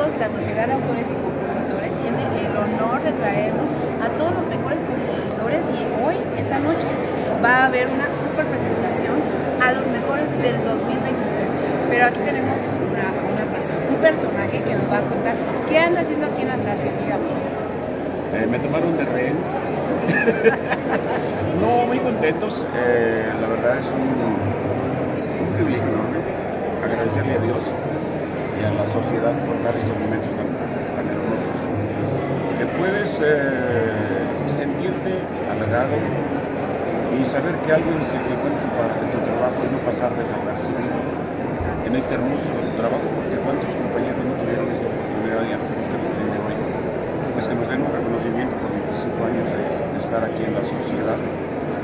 la Sociedad de Autores y Compositores tiene el honor de traernos a todos los mejores compositores y hoy, esta noche, va a haber una super presentación a los mejores del 2023. Pero aquí tenemos una, un personaje que nos va a contar qué anda haciendo aquí en SACE, eh, me tomaron de rehén. no, muy contentos. Eh, la verdad es un, un privilegio enorme agradecerle a Dios y a la sociedad por dar estos momentos tan, tan hermosos. Que puedes eh, sentirte halagado y saber que alguien se fijó en tu, en tu trabajo y no pasar desapercibido en este hermoso trabajo, porque cuántos compañeros no tuvieron esta oportunidad y a nosotros que nos den hoy, pues que nos den un reconocimiento por 25 años de, estar aquí en la sociedad.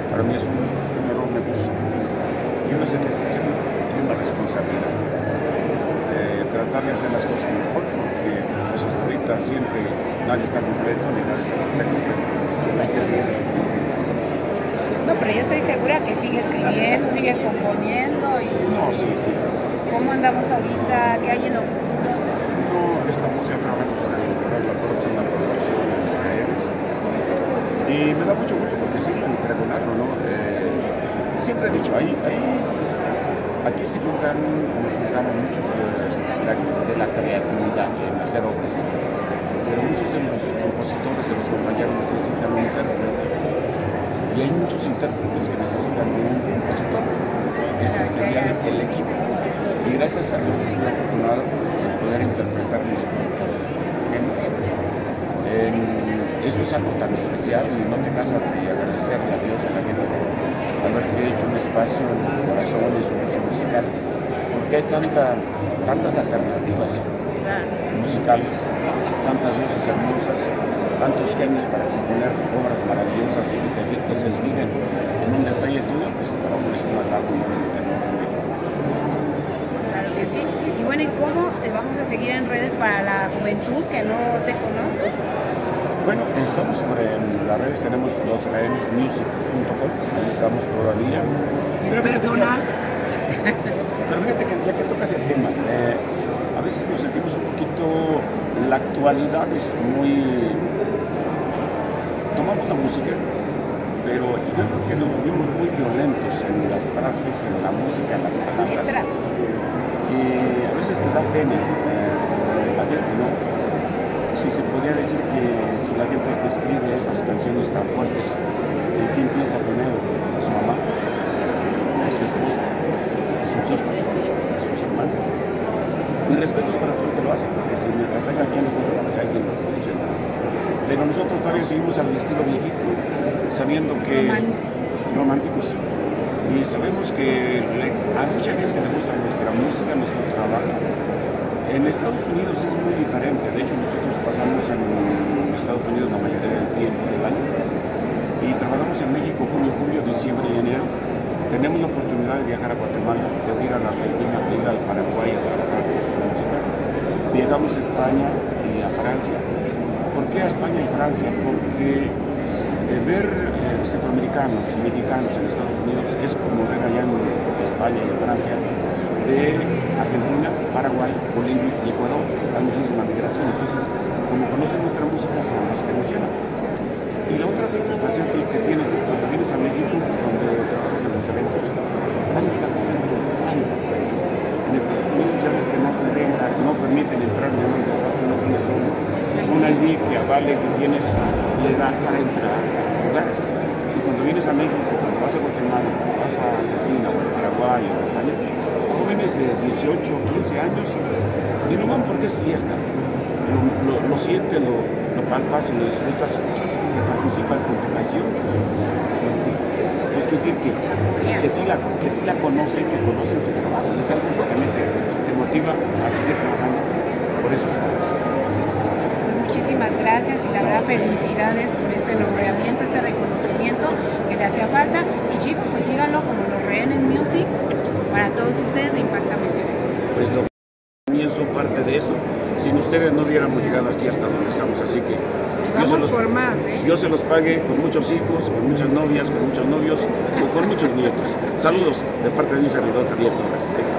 Para mí es un, un enorme gusto y una satisfacción y una responsabilidad tratar de hacer las cosas mejor, porque pues hasta ahorita siempre nadie está completo ni nadie está completo, hay que seguir. No, pero yo estoy segura que sigue escribiendo, sigue componiendo y... No, sí, sí. ¿Cómo andamos ahorita? ¿Qué hay en lo futuro? No, estamos ya trabajando sobre la próxima producción en redes. Y me da mucho gusto porque sí, y pregonarlo, ¿no? Eh, siempre he dicho, ahí, ahí, aquí se juntan, nos juntamos muchos eh, de la creatividad en hacer obras. Pero muchos de los compositores, de los compañeros necesitan un intérprete. Y hay muchos intérpretes que necesitan un compositor. Ese sería el equipo. Y gracias a Dios soy afortunado de poder interpretar mis propios temas. Eh, esto es algo tan especial y no te casas de agradecerle a Dios a la gente haberte hecho un espacio en su corazón y su gusto musical. Porque hay tanta, tantas alternativas musicales, tantas voces hermosas, tantos genios para componer obras maravillosas y que, te, que se escriben en un detalle tuyo, pues para uno es un halago y un enorme. Claro que sí. Y bueno, ¿y cómo te vamos a seguir en redes para la juventud que no te conoce? Bueno, estamos sobre las redes, tenemos losrehenesmusic.com, ahí estamos todavía. Pero personal. Pero fíjate que ya que tocas el tema, eh, a veces nos sentimos un poquito, la actualidad es muy... Tomamos la música, pero yo creo que nos volvimos muy violentos en las frases, en la música, en las palabras. Letras. Y a veces te da pena, eh, la gente no. Si se podría decir que si la gente que escribe esas canciones tan fuertes, ¿en quién piensa primero? A su mamá, a su esposa, Mi respeto es para todos los que lo hacen, porque si mientras haya quien lo funciona, pues hay quien lo funciona. Pero nosotros todavía seguimos al estilo viejito, sabiendo que... Románticos. románticos. Y sabemos que le- a mucha gente le gusta nuestra música, nuestro trabajo. En Estados Unidos es muy diferente. De hecho, nosotros pasamos en Estados Unidos la mayoría del tiempo del año. Y trabajamos en México junio, julio, diciembre y enero. Tenemos la oportunidad de viajar a Guatemala, de ir a la Argentina, de ir al Paraguay a trabajar música. Viajamos a España y a Francia. ¿Por qué a España y Francia? Porque eh, ver eh, centroamericanos y mexicanos en Estados Unidos es como ver allá en España y Francia de Argentina, Paraguay, Bolivia y Ecuador. Hay muchísima migración, entonces como conocen nuestra música son los que nos llenan. Y la otra satisfacción que tienes es cuando vienes a México, donde trabajas en los eventos, cuánta juventud, cuánta juventud. En Estados Unidos ya ves que no te dejan, no permiten entrar menores de edad si no tienes un, un ID que avale que tienes la edad para entrar a lugares. Y cuando vienes a México, cuando vas a Guatemala, vas a Argentina, o Paraguay o España, jóvenes de 18 o 15 años, y no van porque es fiesta. Lo, lo, lo palpas y lo disfrutas, que participan con tu canción. Es decir, que, que, sí la, que sí la conocen, que conocen tu trabajo. Es algo que también te, motiva a seguir trabajando por esos artistas. Muchísimas gracias y la verdad felicidades por este nombramiento, este reconocimiento que le hacía falta. Y chicos, pues síganlo como los rehenes music para todos ustedes de Impactamente. Pues lo también son parte de eso. Sin ustedes no hubiéramos llegado aquí hasta donde estamos, así que se vamos los- por más, ¿eh? Dios se los pague con muchos hijos, con muchas novias, con muchos novios con muchos nietos. Saludos de parte de un servidor Javier Torres.